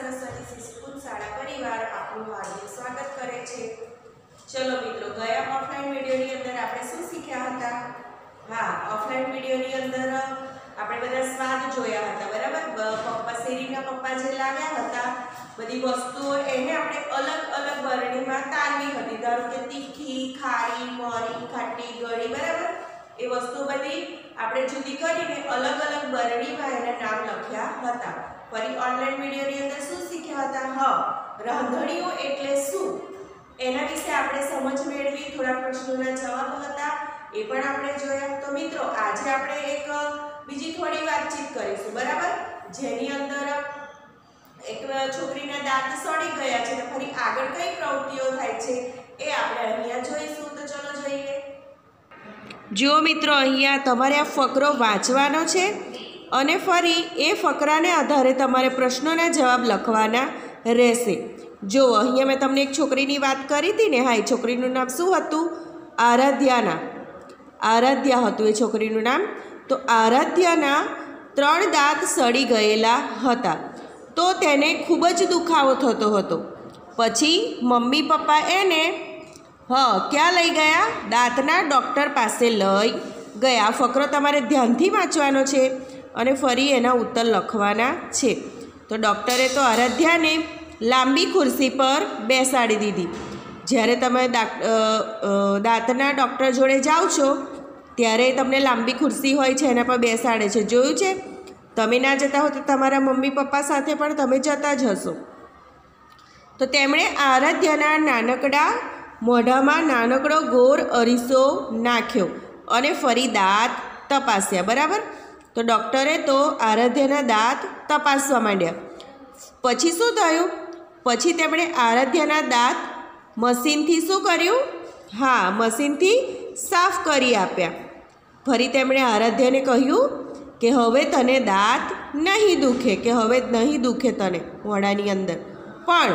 સરસ્વતી શિશુકુંજ શાળા પરિવાર આપનું હાર્દિક સ્વાગત કરે છે. ચલો મિત્રો, ગયા ઓફલાઈન વિડીયોની અંદર આપણે શું શીખ્યા હતા? હા ઓફલાઈન વિડીયોની અંદર આપણે બધા સ્વાદ જોયા હતા, બરાબર? પપ્પા શેરીના પપ્પા જે લાવ્યા હતા, બધી વસ્તુઓ એને આપણે અલગ અલગ બરણીમાં તારવી હતી. ધારો કે તીખી, ખારી, મોરી, ખાટી, ગળી, બરાબર? એ વસ્તુ બધી આપણે જુદી કરીને અલગ અલગ બરણીમાં એના નામ લખ્યા હતા. ફરી ઓનલાઈન વિડીયોની અંદર શું શીખ્યા હતા? હા, રાંધણીઓ એટલે શું? એના વિશે આપણે સમજ મેળવી, થોડા પ્રશ્નોના જવાબ હતા, એ પણ આપણે જોયા. તો મિત્રો, આજે આપણે એક બીજી થોડી વાતચીત કરીશું, બરાબર? જેની અંદર એક છોકરીના દાંત સડી ગયા છે તો ફરી આગળ કઈ પ્રવૃત્તિઓ થાય છે, એ આપણે અહીંયા જોઈશું. તો ચલો જોઈએ. જુઓ મિત્રો, અહીંયા તમારે આ ફકરો વાંચવાનો છે. અને ફરી એ ફકરાને આધારે તમારે પ્રશ્નોના જવાબ લખવાના રહેશે. જો, અહીંયા મેં તમને એક છોકરીની વાત કરી હતી ને, હા, એ છોકરીનું નામ શું હતું? આરાધ્યાના. આરાધ્યા હતું એ છોકરીનું નામ. તો આરાધ્યાના ત્રણ દાંત સડી ગયેલા હતા. તો તેને ખૂબ જ દુખાવો થતો હતો. પછી મમ્મી પપ્પા એને, હ, ક્યાં લઈ ગયા? દાંતના ડૉક્ટર પાસે લઈ ગયા. ફકરો, તમારે ધ્યાનથી વાંચવાનો છે. અને ફરી એના ઉત્તર લખવાના છે. તો ડૉક્ટરે તો આરાધ્યાને લાંબી ખુરશી પર બેસાડી દીધી. જ્યારે તમે દાંતના ડૉક્ટર જોડે જાઓ છો, ત્યારે તમને લાંબી ખુરશી હોય છે, એના પર બેસાડે છે. જોયું છે? તમે ના જતા હો તો તમારા મમ્મી પપ્પા સાથે પણ તમે જતા જ હશો. તો તેમણે આરાધ્યાના નાનકડા મોઢામાં નાનકડો ગોર અરીસો નાખ્યો અને ફરી દાંત તપાસ્યા. બરાબર? તો ડૉક્ટરે તો આરાધ્યના દાંત તપાસવા માંડ્યા. પછી શું થયું? પછી તેમણે આરાધ્યના દાંત મશીનથી શું કર્યું? હા, મશીનથી સાફ કરી આપ્યા. ફરી તેમણે આરાધ્યાને કહ્યું કે હવે તને દાંત નહીં દુખે, કે હવે નહીં દુખે તને વડાની અંદર. પણ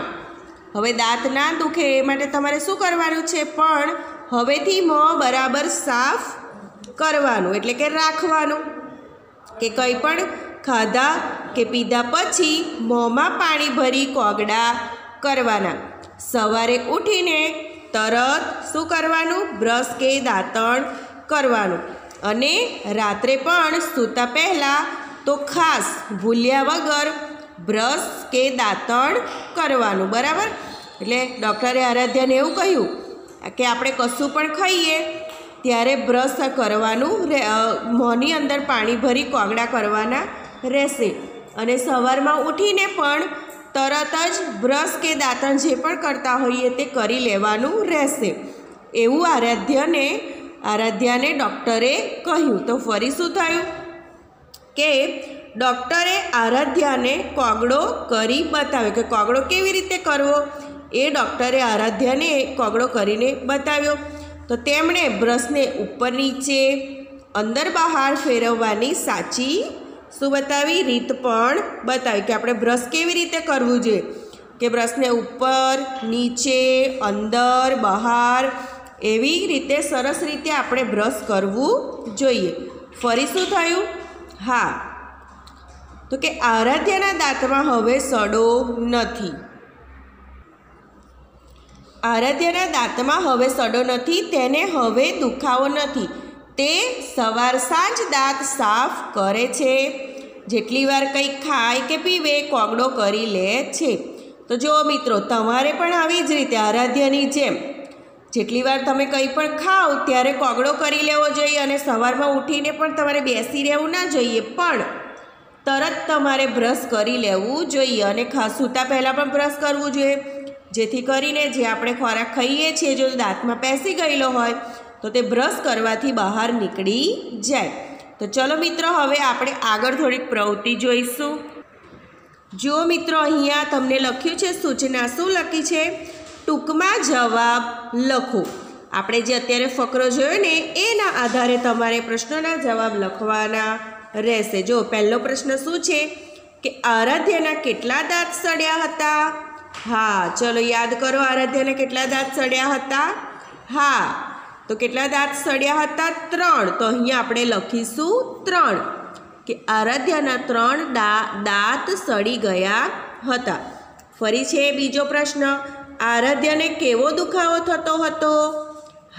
હવે દાંત ના દુખે એ માટે તમારે શું કરવાનું છે? પણ હવેથી મોં બરાબર સાફ કરવાનું, એટલે કે રાખવાનું. કે કંઈ પણ ખાધા કે પીધા પછી મોંમાં પાણી ભરી કોગડા કરવાના. સવારે ઉઠીને તરત શું કરવાનું? બ્રશ કે દાંતણ કરવાનું. અને રાત્રે પણ સૂતા પહેલાં તો ખાસ ભૂલ્યા વગર બ્રશ કે દાંતણ કરવાનું, બરાબર? એટલે ડૉક્ટરે આરાધ્યાને એવું કહ્યું કે આપણે કશું પણ ખાઈએ ત્યારે બ્રશ કરવાનું મોંની અંદર પાણી ભરી કોગળા કરવાના રહેશે. અને સવારમાં ઉઠીને પણ તરત જ બ્રશ કે દાંતણ જે પણ કરતા હોઈએ તે કરી લેવાનું રહેશે. એવું આરાધ્યને, આરાધ્યાને ડૉક્ટરે કહ્યું. તો ફરી શું થયું? કે ડૉક્ટરે આરાધ્યાને કોગળો કરી બતાવ્યો. કે કોગળો કેવી રીતે કરવો? એ ડૉક્ટરે આરાધ્યાને કોગળો કરીને બતાવ્યો. તો તેમણે બ્રશને ઉપર નીચે અંદર બહાર ફેરવવાની સાચી શું બતાવી? રીત પણ બતાવી કે આપણે બ્રશ કેવી રીતે કરવું જોઈએ? કે બ્રશને ઉપર, નીચે, અંદર, બહાર એવી રીતે સરસ રીતે આપણે બ્રશ કરવું જોઈએ. ફરી શું થયું? હા. તો કે આરાધ્યાના દાંતમાં હવે સડો નથી. આરાધ્યાના દાંતમાં હવે સડો નથી, તેને હવે દુખાવો નથી. તે સવાર સાંજ દાંત સાફ કરે છે. જેટલી વાર કંઈ ખાય કે પીવે, કોગળો કરી લે છે. તો જુઓ મિત્રો, તમારે પણ આવી જ રીતે આરાધ્યની જેમ જેટલી વાર તમે કંઈ પણ ખાઓ, ત્યારે કોગળો કરી લેવો જોઈએ અને સવારમાં ઉઠીને પણ તમારે બેસી રહેવું ના જોઈએ. પણ તરત તમારે બ્રશ કરી લેવું જોઈએ અને ખાસ સૂતા પહેલાં પણ બ્રશ કરવું જોઈએ. જેથી કરીને જે આપણે ખોરાક ખાઈએ છીએ, જો દાંતમાં પેસી ગયેલો હોય, તો તે બ્રશ કરવાથી બહાર નીકળી જાય. તો ચલો મિત્રો, હવે આપણે આગળ થોડીક પ્રવૃત્તિ જોઈશું. જો મિત્રો, અહીંયા તમને લખ્યું છે, સૂચના શું લખી છે? ટૂંકમાં જવાબ લખો. આપણે જે અત્યારે ફકરો જોયો ને, એના આધારે તમારે પ્રશ્નોના જવાબ લખવાના રહેશે. જો પહેલો પ્રશ્ન શું છે? કે આરાધ્યના કેટલા દાંત સડ્યા હતા? હા, ચલો યાદ કરો, આરાધ્યાને કેટલા દાંત સડ્યા હતા? હા, તો કેટલા દાંત સડ્યા હતા? ત્રણ. તો અહીંયા આપણે લખીશું ત્રણ. કે આરાધ્યાના ત્રણ દાંત સડી ગયા હતા. ફરી છે બીજો પ્રશ્ન. આરાધ્યાને કેવો દુખાવો થતો હતો?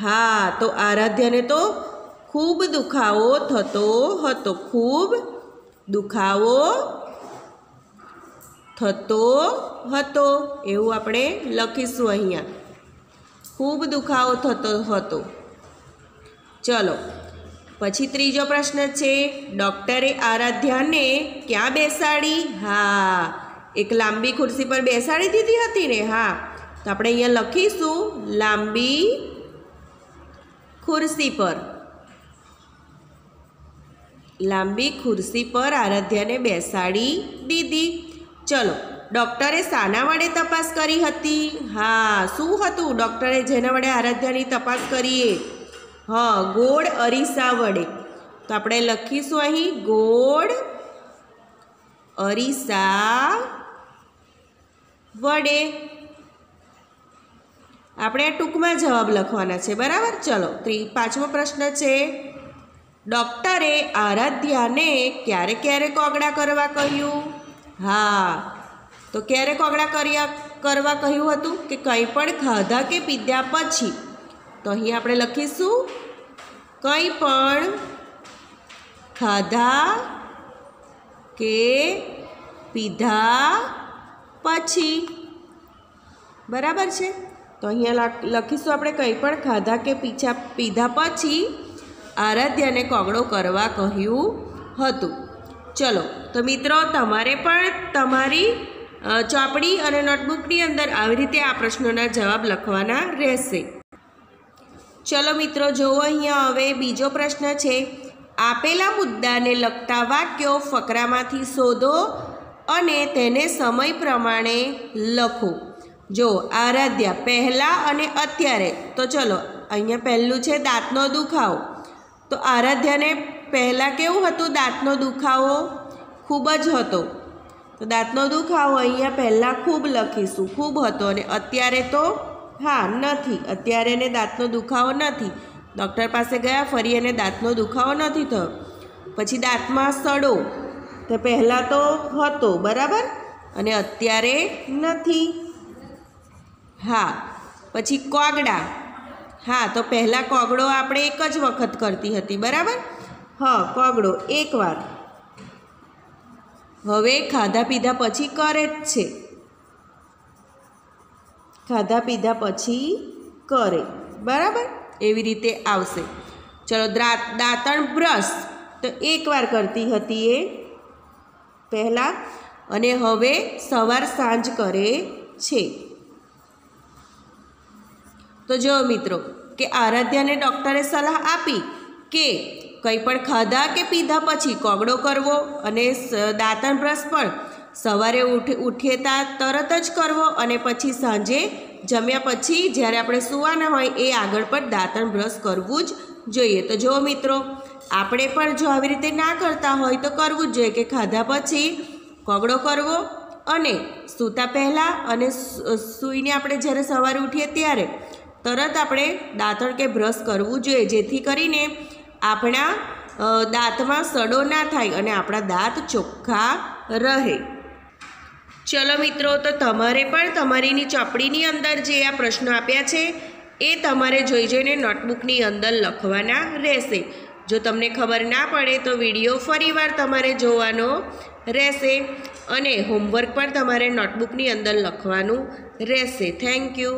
હા, તો આરાધ્યાને તો ખૂબ દુખાવો થતો હતો. ખૂબ દુખાવો થતો હતો, એવું આપણે લખીશું અહીંયા. ખૂબ દુખાવો થતો હતો. ચલો, પછી ત્રીજો પ્રશ્ન છે, ડૉક્ટરે આરાધ્યાને ક્યાં બેસાડી? હા, એક લાંબી ખુરશી પર બેસાડી દીધી હતી ને, હા. તો આપણે અહીંયા લખીશું, લાંબી ખુરશી પર. લાંબી ખુરશી પર આરાધ્યાને બેસાડી દીધી. ચલો, ડૉક્ટરે શાના વડે તપાસ કરી હતી. હા, શું હતું? ડૉક્ટરે જેના વડે આરાધ્યાની તપાસ કરીએ? હા, ગોળ અરીસા વડે. તો આપણે લખીશું અહીં, ગોળ અરીસા વડે. આપણે ટૂંકમાં જવાબ લખવાના છે, બરાબર? ચલો, ત્રી, પાંચમો પ્રશ્ન છે. ડૉક્ટરે આરાધ્યાને ક્યારે ક્યારે કોગળા કરવા કહ્યું? હા. તો ક્યારે કોગળા કર્યા, કરવા કહ્યું હતું કે કંઈ પણ ખાધા કે પીધા પછી. તો અહીં આપણે લખીશું, કંઈ પણ ખાધા કે પીધા પછી. બરાબર છે? તો અહીંયા લખીશું આપણે કંઈ પણ ખાધા કે પીછા, પીધા પછી આરાધ્યાને કોગળો કરવા કહ્યું હતું. ચલો, તો મિત્રો, તમારે પણ તમારી ચોપડી અને નોટબુકની અંદર આવી રીતે આ પ્રશ્નોના જવાબ લખવાના રહેશે. ચલો મિત્રો જુઓ અહીંયા હવે બીજો પ્રશ્ન છે. આપેલા મુદ્દાને લગતા વાક્યો ફકરામાંથી શોધો અને તેને સમય પ્રમાણે લખો. જો, આરાધ્યા પહેલાં અને અત્યારે. તો ચલો, અહીંયા પહેલું છે, દાંતનો દુખાવો. તો આરાધ્યાને પહેલાં કેવું હતું? દાંતનો દુખાવો ખૂબ જ હતો. તો દાંતનો દુખાવો અહીંયા પહેલાં ખૂબ લખીશું. ખૂબ હતો અને અત્યારે તો હા, નથી. અત્યારે એને દાંતનો દુખાવો નથી. ડૉક્ટર પાસે ગયા, ફરી એને દાંતનો દુખાવો નથી થયો. પછી દાંતમાં સડો. તો પહેલાં તો હતો, બરાબર? અને અત્યારે નથી. હા, પછી કોગડા હા, તો પહેલાં કોગળો આપણે એક જ વખત કરતી હતી, બરાબર? હ, કોગળો એકવાર હવે ખાધા પીધા પછી કરે જ છે. ખાધા પીધા પછી કરે, બરાબર? એવી રીતે આવશે. ચલો દાંતણ બ્રશ, તો એકવાર કરતી હતી એ પહેલાં, અને હવે સવાર સાંજ કરે છે. તો જો મિત્રો, કે આરાધ્યાને ડૉક્ટરે સલાહ આપી કે કંઈ પણ ખાધા કે પીધા પછી કોગળો કરવો અને દાંતણ બ્રશ પણ સવારે ઉઠ ઉઠીએ ત્યાં તરત જ કરવો અને પછી સાંજે જમ્યા પછી જ્યારે આપણે સુવાના હોય એ આગળ પણ દાંતણ બ્રશ કરવું જ જોઈએ. તો જો મિત્રો, આપણે પણ જો આવી રીતે ના કરતા હોય તો કરવું જ જોઈએ કે ખાધા પછી કોગળો કરવો અને સૂતા પહેલાં અને સૂઈને આપણે જ્યારે સવારે ઉઠીએ ત્યારે તરત આપણે દાંતણ કે બ્રશ કરવું જોઈએ. જેથી કરીને આપણા દાંતમાં સડો ના થાય અને આપણા દાંત ચોખ્ખા રહે. ચલો મિત્રો, તો તમારે પણ તમારીની ચોપડીની અંદર જે આ પ્રશ્નો આપ્યા છે, એ તમારે જોઈ જોઈને નોટબુકની અંદર લખવાના રહેશે. જો તમને ખબર ના પડે, તો વીડિયો ફરીવાર તમારે જોવાનો રહેશે અને હોમવર્ક પણ તમારે નોટબુકની અંદર લખવાનું રહેશે. Thank you.